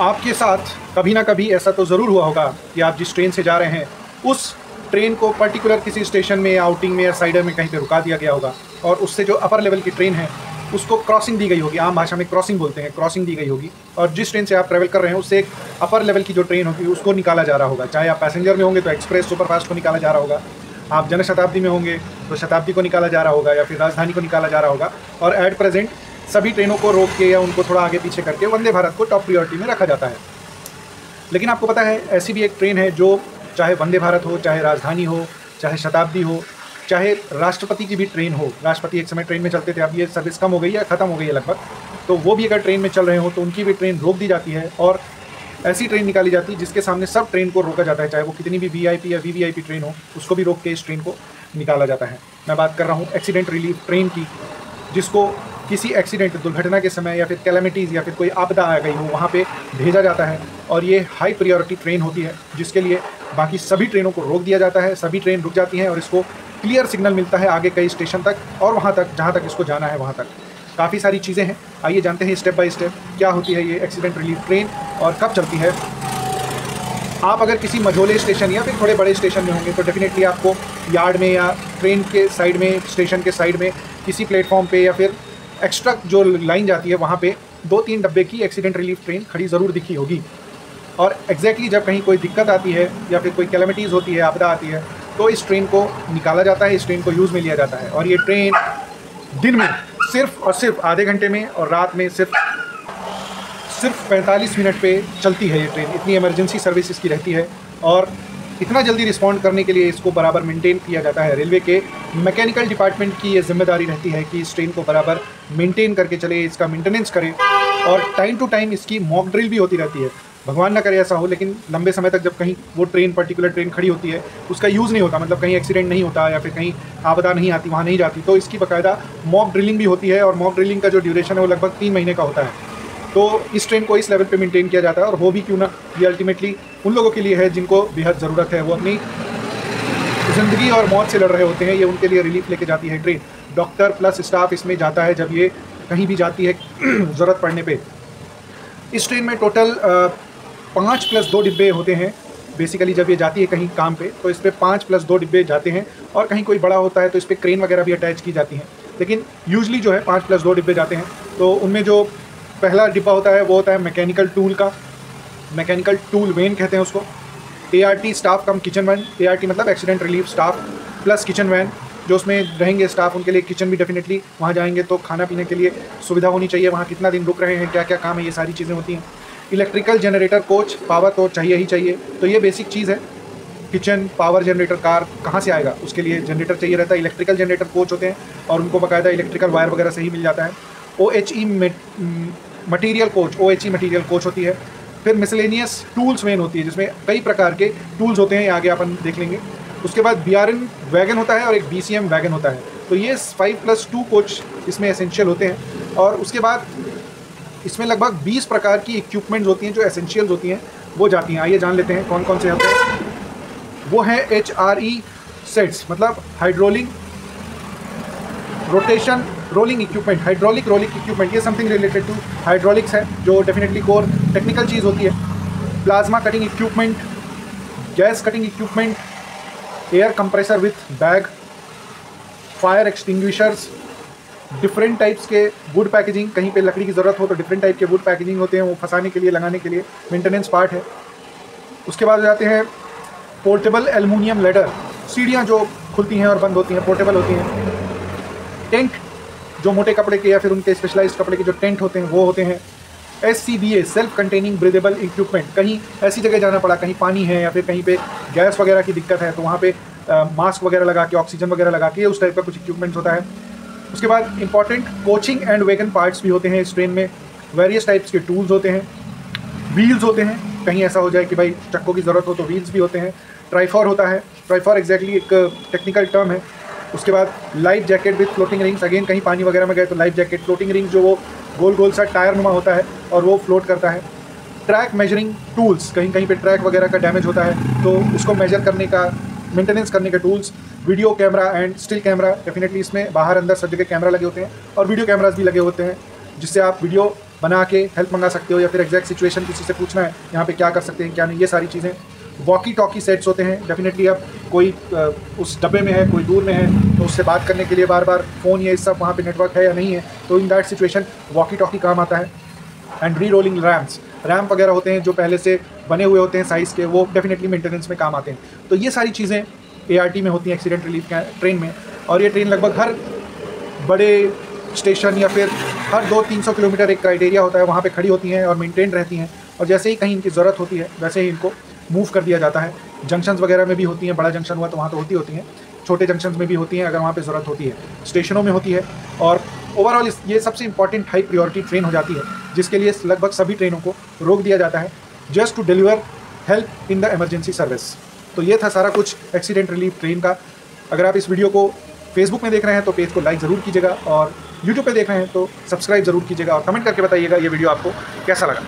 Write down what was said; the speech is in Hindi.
आपके साथ कभी ना कभी ऐसा तो ज़रूर हुआ होगा कि आप जिस ट्रेन से जा रहे हैं, उस ट्रेन को पर्टिकुलर किसी स्टेशन में या आउटिंग में या साइडर में कहीं पे रुका दिया गया होगा और उससे जो अपर लेवल की ट्रेन है, उसको क्रॉसिंग दी गई होगी। आम भाषा में क्रॉसिंग बोलते हैं क्रॉसिंग दी गई होगी। और जिस ट्रेन से आप ट्रैवल कर रहे हैं, उससे एक अपर लेवल की जो ट्रेन होगी, उसको निकाला जा रहा होगा। चाहे आप पैसेंजर में होंगे तो एक्सप्रेस सुपरफास्ट को निकाला जा रहा होगा। आप जनशताब्दी में होंगे तो शताब्दी को निकाला जा रहा होगा या फिर राजधानी को निकाला जा रहा होगा। और एट प्रेजेंट सभी ट्रेनों को रोक के या उनको थोड़ा आगे पीछे करके वंदे भारत को टॉप प्रियोरिटी में रखा जाता है। लेकिन आपको पता है, ऐसी भी एक ट्रेन है जो चाहे वंदे भारत हो, चाहे राजधानी हो, चाहे शताब्दी हो, चाहे राष्ट्रपति की भी ट्रेन हो। राष्ट्रपति एक समय ट्रेन में चलते थे, अब ये सर्विस कम हो गई है ख़त्म हो गई है लगभग। तो वो भी अगर ट्रेन में चल रहे हो तो उनकी भी ट्रेन रोक दी जाती है और ऐसी ट्रेन निकाली जाती है जिसके सामने सब ट्रेन को रोका जाता है, चाहे वो कितनी भी वीआईपी या वीवीआईपी ट्रेन हो, उसको भी रोक के इस ट्रेन को निकाला जाता है। मैं बात कर रहा हूँ एक्सीडेंट रिलीफ ट्रेन की, जिसको किसी एक्सीडेंट, दुर्घटना के समय या फिर कैलमिटीज़ या फिर कोई आपदा आ गई हो, वहाँ पे भेजा जाता है और ये हाई प्रियोरिटी ट्रेन होती है, जिसके लिए बाकी सभी ट्रेनों को रोक दिया जाता है, सभी ट्रेन रुक जाती हैं और इसको क्लियर सिग्नल मिलता है आगे कई स्टेशन तक और वहाँ तक, जहाँ तक इसको जाना है वहाँ तक। काफ़ी सारी चीज़ें हैं। आइए जानते हैं स्टेप बाय स्टेप क्या होती है ये एक्सीडेंट रिलीफ ट्रेन और कब चलती है। आप अगर किसी मझोले स्टेशन या फिर थोड़े बड़े स्टेशन में होंगे तो डेफिनेटली आपको यार्ड में या ट्रेन के साइड में स्टेशन के साइड में, किसी प्लेटफॉर्म पे या फिर एक्स्ट्रा जो लाइन जाती है, वहाँ पे दो तीन डब्बे की एक्सीडेंट रिलीफ ट्रेन खड़ी ज़रूर दिखी होगी। और एग्जैक्टली exactly जब कहीं कोई दिक्कत आती है या फिर कोई कैलमिटीज़ होती है, आपदा आती है तो इस ट्रेन को निकाला जाता है, इस ट्रेन को यूज़ में लिया जाता है। और ये ट्रेन दिन में सिर्फ़ और सिर्फ़ आधे घंटे में और रात में सिर्फ़ सिर्फ़ 45 मिनट पे चलती है ये ट्रेन इतनी इमरजेंसी सर्विस इसकी रहती है। और इतना जल्दी रिस्पॉन्ड करने के लिए इसको बराबर मेंटेन किया जाता है। रेलवे के मैकेनिकल डिपार्टमेंट की ये ज़िम्मेदारी रहती है कि इस ट्रेन को बराबर मेंटेन करके चले, इसका मेंटेनेंस करें। और टाइम टू टाइम इसकी मॉक ड्रिल भी होती रहती है। भगवान ना करे ऐसा हो, लेकिन लंबे समय तक जब कहीं वो ट्रेन पर्टिकुलर ट्रेन खड़ी होती है, उसका यूज़ नहीं होता। मतलब कहीं एक्सीडेंट नहीं होता या फिर कहीं आपदा नहीं आती, वहाँ नहीं जाती। तो इसकी बाकायदा मॉक ड्रिलिंग भी होती है और मॉक ड्रिलिंग का जो ड्यूरेशन है वो लगभग तीन महीने का होता है। तो इस ट्रेन को इस लेवल पे मेंटेन किया जाता है और हो भी क्यों ना, ये अल्टीमेटली उन लोगों के लिए है जिनको बेहद ज़रूरत है। वो अपनी ज़िंदगी और मौत से लड़ रहे होते हैं, ये उनके लिए रिलीफ लेके जाती है ट्रेन डॉक्टर प्लस स्टाफ इसमें जाता है जब ये कहीं भी जाती है ज़रूरत पड़ने पर इस ट्रेन में टोटल पाँच प्लस दो डिब्बे होते हैं। बेसिकली जब ये जाती है कहीं काम पे तो इस पर पाँच प्लस दो डिब्बे जाते हैं और कहीं कोई बड़ा होता है तो इस पर क्रेन वगैरह भी अटैच की जाती हैं। लेकिन यूजली जो है पाँच प्लस दो डिब्बे जाते हैं। तो उनमें जो पहला डिब्बा होता है, वो होता है मैकेनिकल टूल का। मैकेनिकल टूल वेन कहते हैं उसको। ART staff cum kitchen van ART मतलब accident relief staff plus kitchen van जो उसमें रहेंगे स्टाफ उनके लिए किचन भी डेफिनेटली वहाँ जाएँगे। तो खाना पीने के लिए सुविधा होनी चाहिए। वहाँ कितना दिन रुक रहे हैं क्या क्या काम है, ये सारी चीज़ें होती हैं। इलेक्ट्रिकल जनरेटर कोच पावर तो चाहिए ही चाहिए। तो ये बेसिक चीज़ है। किचन पावर जनरेटर कार कहाँ से आएगा? उसके लिए जनरेटर चाहिए रहता है। इलेक्ट्रिकल जनरेटर कोच होते हैं और उनको बाकायदा इलेक्ट्रिकल वायर वगैरह से ही मिल जाता है। O H E material coach O material coach होती है। फिर मिसलेनियस टूल्स मेन होती है, जिसमें कई प्रकार के टूल्स होते हैं आगे अपन देख लेंगे। उसके बाद बी आर एन वैगन होता है और एक बी सी एम वैगन होता है। तो ये फाइव प्लस टू कोच इसमें एसेंशियल होते हैं। और उसके बाद इसमें लगभग 20 प्रकार की इक्विपमेंट्स होती हैं, जो एसेंशियल्स होती हैं, वो जाती हैं। आइए जान लेते हैं कौन कौन से होते हैं। वो हैं एच आर ई सेट्स मतलब hydraulic rotation rolling equipment hydraulic rolling equipment ये समथिंग रिलेटेड टू हाइड्रोलिक्स है, जो डेफिनेटली कोर टेक्निकल चीज़ होती है। Plasma cutting equipment gas cutting equipment air compressor with bag fire extinguishers different types के वुड पैकेजिंग कहीं पे लकड़ी की ज़रूरत हो तो डिफरेंट टाइप के वुड पैकेजिंग होते हैं, वो फंसाने के लिए, लगाने के लिए मेंटेनेंस पार्ट है। उसके बाद जाते हैं पोर्टेबल एलमिनियम लेडर सीढ़ियाँ जो खुलती हैं और बंद होती हैं पोर्टेबल होती हैं। टेंट, जो मोटे कपड़े के या फिर उनके स्पेशलाइज कपड़े के जो टेंट होते हैं, वो होते हैं S C B A self containing breathable equipment कहीं ऐसी जगह जाना पड़ा, कहीं पानी है या फिर कहीं पे गैस वगैरह की दिक्कत है तो वहाँ पे मास्क वगैरह लगा के ऑक्सीजन वगैरह लगा के, उस टाइप का कुछ इक्विपमेंट्स होता है। उसके बाद important coaching and wagon parts भी होते हैं इस ट्रेन में। वेरियस टाइप्स के टूल्स होते हैं। व्हील्स होते हैं। कहीं ऐसा हो जाए कि भाई चक्कों की ज़रूरत हो तो व्हील्स भी होते हैं। ट्राईफॉर होता है। ट्राईफॉर एग्जैक्टली exactly एक टेक्निकल टर्म है। उसके बाद life jacket with floating rings again कहीं पानी वगैरह में गए तो लाइफ जैकेट फ्लोटिंग रिंग्स जो वो गोल गोल सा टायर नुमा होता है और वो फ्लोट करता है। ट्रैक मेजरिंग टूल्स कहीं कहीं पे ट्रैक वगैरह का डैमेज होता है तो उसको मेजर करने का मेंटेनेंस करने के tools video camera and still camera definitely इसमें बाहर अंदर सब जगह कैमरा लगे होते हैं और वीडियो कैमराज भी लगे होते हैं, जिससे आप वीडियो बना के हेल्प मंगा सकते हो या फिर एग्जैक्ट सिचुएशन किसी से पूछना है, यहाँ पे क्या कर सकते हैं, क्या नहीं, ये सारी चीज़ें वॉकी टॉकी सेट्स होते हैं। डेफिनेटली अब कोई उस डब्बे में है, कोई दूर में है तो उससे बात करने के लिए बार बार फ़ोन या इस सब वहाँ पे नेटवर्क है या नहीं है तो in that situation walkie talkie काम आता है। And re rolling rams RAM वगैरह होते हैं जो पहले से बने हुए होते हैं साइज़ के, वो डेफिनेटली मेंटेनेंस में काम आते हैं। तो ये सारी चीज़ें एआरटी में होती हैं एक्सीडेंट रिलीफ ट्रेन में। और ये ट्रेन लगभग हर बड़े स्टेशन या फिर हर दो तीन सौ किलोमीटर एक क्राइटेरिया होता है, वहाँ पे खड़ी होती हैं और मेंटेन रहती हैं। और जैसे ही कहीं इनकी ज़रूरत होती है, वैसे ही इनको मूव कर दिया जाता है। जंक्शंस वगैरह में भी होती हैं, बड़ा जंक्शन हुआ तो वहाँ तो होती होती हैं। छोटे जंक्शन में भी होती हैं, अगर वहाँ पर ज़रूरत होती है। स्टेशनों में होती है और ओवरऑल ये सबसे इंपॉर्टेंट हाई प्रियोरिटी ट्रेन हो जाती है, जिसके लिए लगभग सभी ट्रेनों को रोक दिया जाता है just to deliver help in the emergency service तो ये था सारा कुछ एक्सीडेंट रिलीफ ट्रेन का। अगर आप इस वीडियो को फेसबुक में देख रहे हैं तो पेज को लाइक ज़रूर कीजिएगा और यूट्यूब पे देख रहे हैं तो सब्सक्राइब ज़रूर कीजिएगा और कमेंट करके बताइएगा ये वीडियो आपको कैसा लगा।